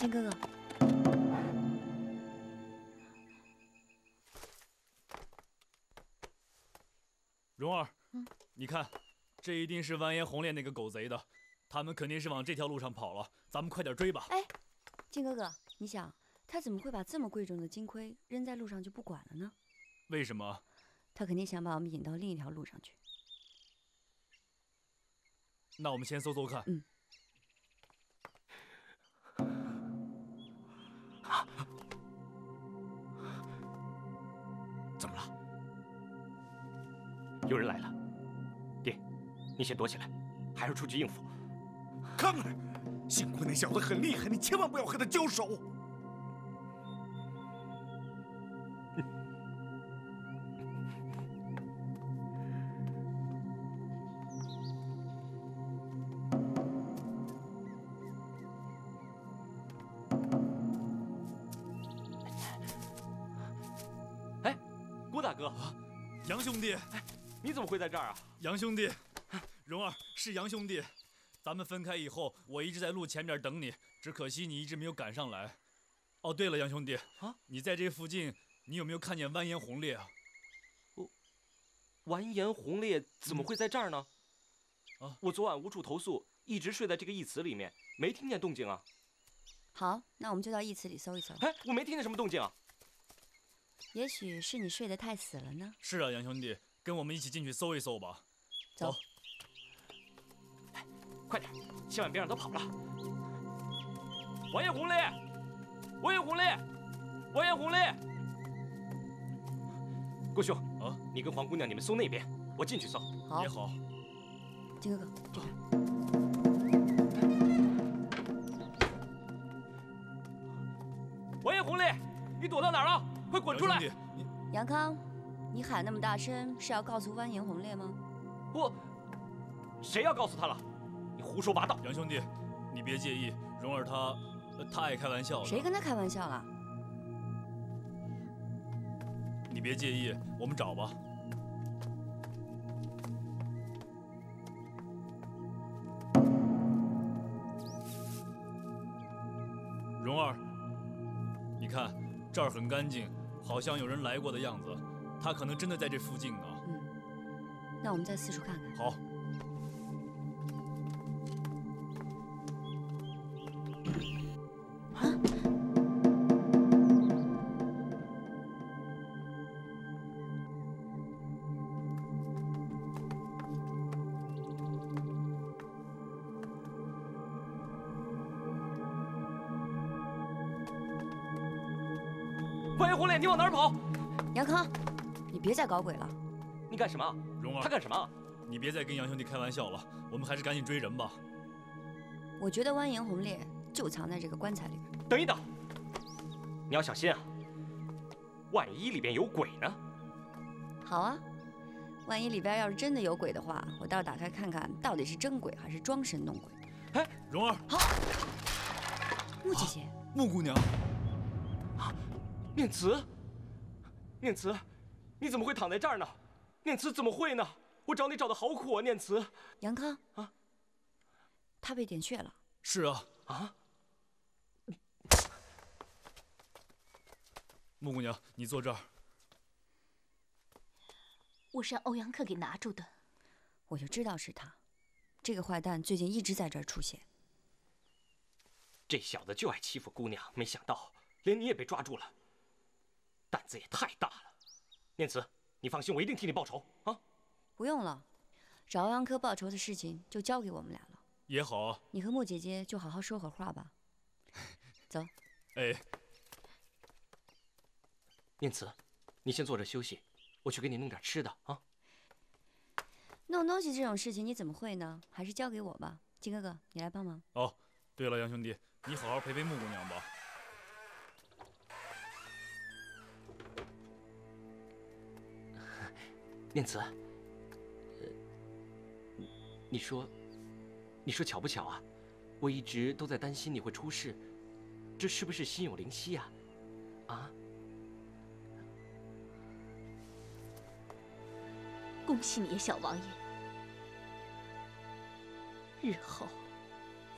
金哥哥，蓉儿，你看，这一定是完颜洪烈那个狗贼的，他们肯定是往这条路上跑了，咱们快点追吧。哎，金哥哥，你想，他怎么会把这么贵重的金盔扔在路上就不管了呢？为什么？他肯定想把我们引到另一条路上去。那我们先搜搜看。嗯。有人来了。爹，你先躲起来，孩儿出去应付？康儿，幸亏那小子很厉害，你千万不要和他交手。哎，郭大哥杨兄弟，哎，你怎么会在这儿啊？杨兄弟，蓉儿是杨兄弟，咱们分开以后，我一直在路前面等你，只可惜你一直没有赶上来。哦，对了，杨兄弟，啊，你在这附近，你有没有看见完颜洪烈啊？我，完颜洪烈怎么会在这儿呢？啊，我昨晚无处投宿，一直睡在这个义祠里面，没听见动静啊。好，那我们就到义祠里搜一搜。哎，我没听见什么动静啊。也许是你睡得太死了呢。是啊，杨兄弟，跟我们一起进去搜一搜吧。走。快点，千万别让他跑了。王爷红利，王爷红利，王爷红利。郭兄，啊，你跟黄姑娘你们搜那边，我进去搜。好。也好。金哥哥，这边。王爷红利，你躲到哪儿了？快滚出来！杨康，你喊那么大声是要告诉完颜洪烈吗？不，谁要告诉他了？你胡说八道！杨兄弟，你别介意，蓉儿她，她爱开玩笑。谁跟她开玩笑了？你别介意，我们找吧。蓉儿，你看这儿很干净。好像有人来过的样子，他可能真的在这附近呢。嗯，那我们再四处看看。好。你往哪儿跑？杨康，你别再搞鬼了！你干什么？蓉儿，他干什么？你别再跟杨兄弟开玩笑了，我们还是赶紧追人吧。我觉得蜿蜒红烈就藏在这个棺材里边。等一等，你要小心啊！万一里边有鬼呢？好啊，万一里边要是真的有鬼的话，我倒打开看看到底是真鬼还是装神弄鬼。哎，蓉儿，好，穆姐姐，穆姑娘。啊念慈，念慈，你怎么会躺在这儿呢？念慈怎么会呢？我找你找的好苦啊！念慈，杨康啊，他被点穴了。是啊，啊，穆姑娘，你坐这儿。我是让欧阳克给拿住的。我就知道是他，这个坏蛋最近一直在这儿出现。这小子就爱欺负姑娘，没想到连你也被抓住了。胆子也太大了，念慈，你放心，我一定替你报仇啊！不用了，找欧阳科报仇的事情就交给我们俩了。也好，你和莫姐姐就好好说会儿话吧。走。哎，念慈，你先坐着休息，我去给你弄点吃的啊。弄东西这种事情你怎么会呢？还是交给我吧。金哥哥，你来帮忙。哦，对了，杨兄弟，你好好陪陪穆姑娘吧。念慈，呃，你说你说巧不巧啊？我一直都在担心你会出事，这是不是心有灵犀呀？啊？恭喜你，小王爷。日后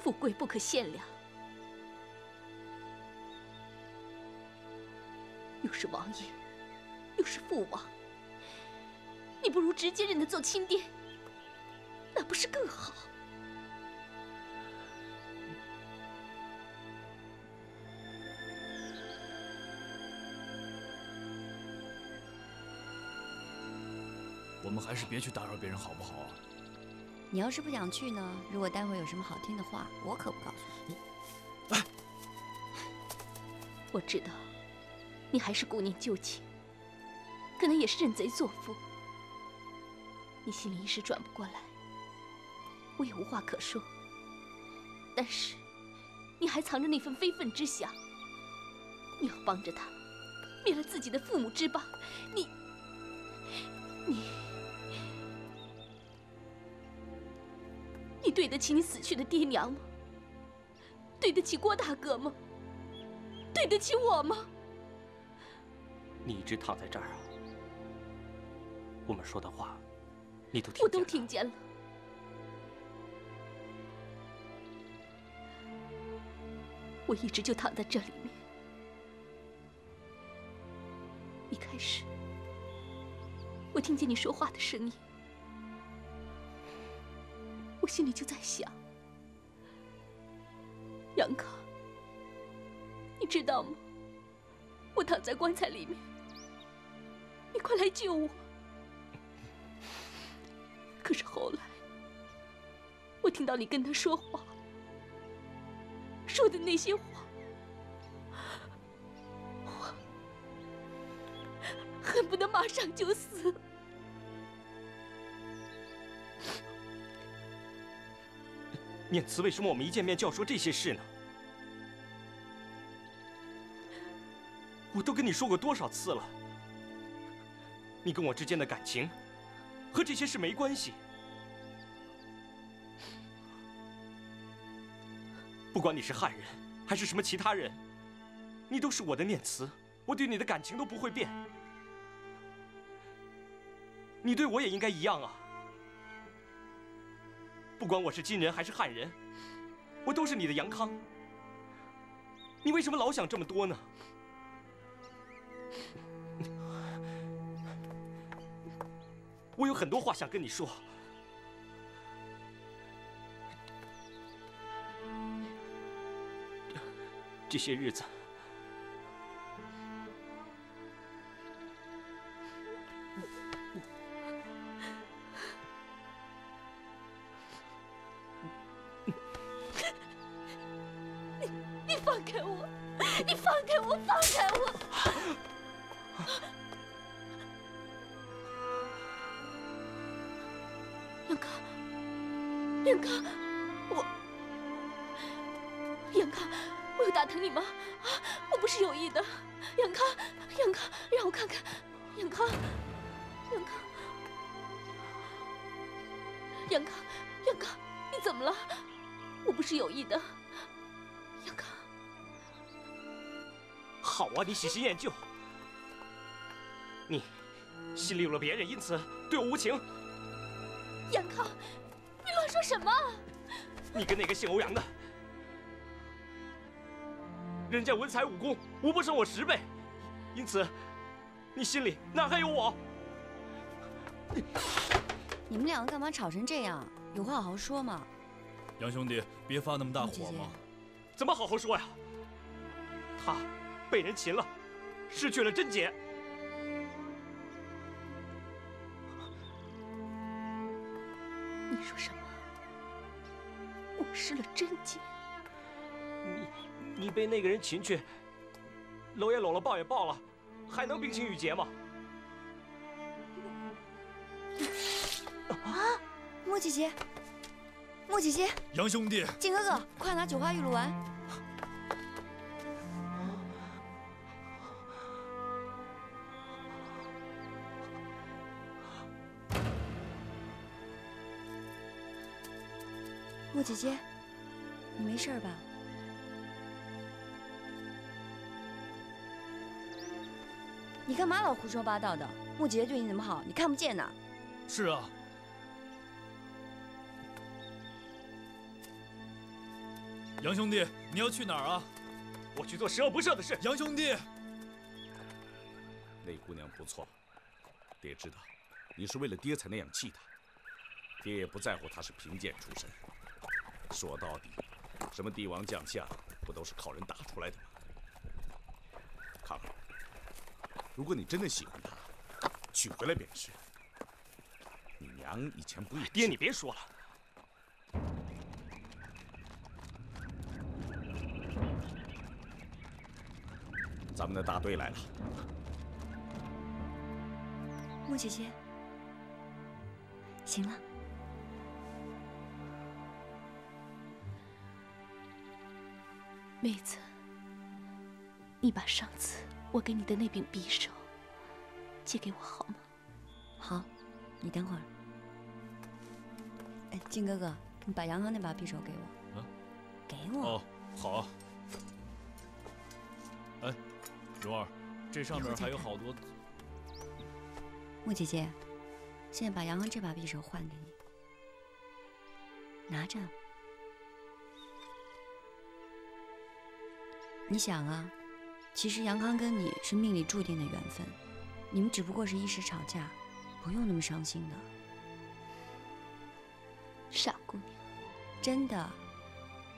富贵不可限量。又是王爷，又是父王。你不如直接认他做亲爹，那不是更好？我们还是别去打扰别人，好不好啊？你要是不想去呢？如果待会有什么好听的话，我可不告诉你。我知道，你还是顾念旧情，可能也是认贼作父。你心里一时转不过来，我也无话可说。但是，你还藏着那份非分之想，你要帮着他，灭了自己的父母之邦。你，你，你对得起你死去的爹娘吗？对得起郭大哥吗？对得起我吗？你一直躺在这儿啊，我们说的话，你都听我都听见了。我一直就躺在这里面。一开始，我听见你说话的声音，我心里就在想：杨康，你知道吗？我躺在棺材里面，你快来救我！可是后来，我听到你跟他说话，说的那些话，我恨不得马上就死。念慈，为什么我们一见面就要说这些事呢？我都跟你说过多少次了，你跟我之间的感情和这些事没关系。不管你是汉人还是什么其他人，你都是我的念慈，我对你的感情都不会变。你对我也应该一样啊！不管我是金人还是汉人，我都是你的杨康。你为什么老想这么多呢？我有很多话想跟你说。这些日子，你你放开我！你放开我！放开我！杨康，我有打疼你吗？啊，我不是有意的。杨康，杨康，让我看看，杨康，杨康，杨康，杨康，你怎么了？我不是有意的。杨康，好啊，你喜新厌旧，你心里有了别人，因此对我无情。杨康，你乱说什么？你跟那个姓欧阳的，人家文才武功无不胜我十倍，因此你心里哪还有我？你们两个干嘛吵成这样？有话好好说嘛。杨兄弟，别发那么大火嘛。怎么好好说呀？他被人擒了，失去了贞洁。你说什么？我失了贞洁？你你被那个人擒去，搂也搂了，抱也抱了，还能冰清玉洁吗？啊莫姐姐，莫姐姐，杨兄弟，靖哥哥，快拿九花玉露丸。莫姐姐，你没事吧？你干嘛老胡说八道的？莫姐姐对你怎么好，你看不见呐？是啊。杨兄弟，你要去哪儿啊？我去做十恶不赦的事。杨兄弟，那姑娘不错，爹知道，你是为了爹才那样气她。爹也不在乎她是贫贱出身。说到底，什么帝王将相，不都是靠人打出来的吗？康儿，如果你真的喜欢她，娶回来便是。你娘以前不也……爹，你别说了。咱们的大队来了。穆姐姐，行了。妹子，你把上次我给你的那柄匕首借给我好吗？好，你等会儿。哎，靖哥哥，你把杨刚那把匕首给我。啊？给我。哦，好。哎，蓉儿，这上面还有好多。穆姐姐，现在把杨刚这把匕首换给你，拿着。你想啊，其实杨康跟你是命里注定的缘分，你们只不过是一时吵架，不用那么伤心的。傻姑娘，真的，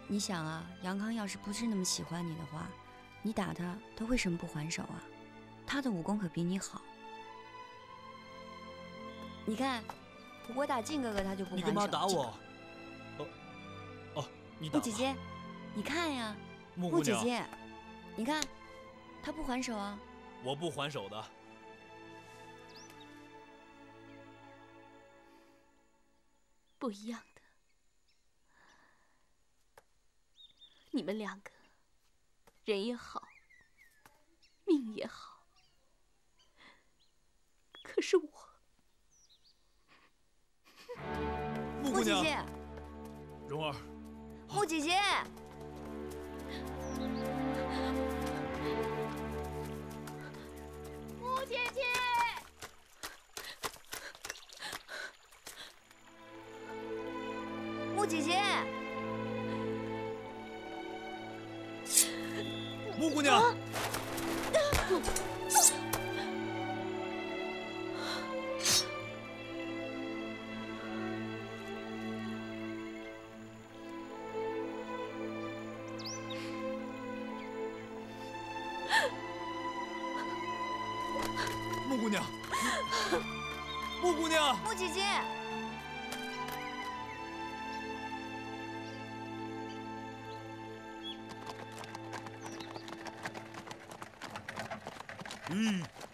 你想啊，杨康要是不是那么喜欢你的话，你打他，他为什么不还手啊？他的武功可比你好。你看，我打靖哥哥，他就不还手。你干嘛打我？哦，哦，你打。穆姐姐，你看呀，穆姐姐。你看，他不还手啊！我不还手的。不一样的，你们两个人也好，命也好，可是我，穆姐姐，蓉儿，穆姐姐。姐嗯。猴子。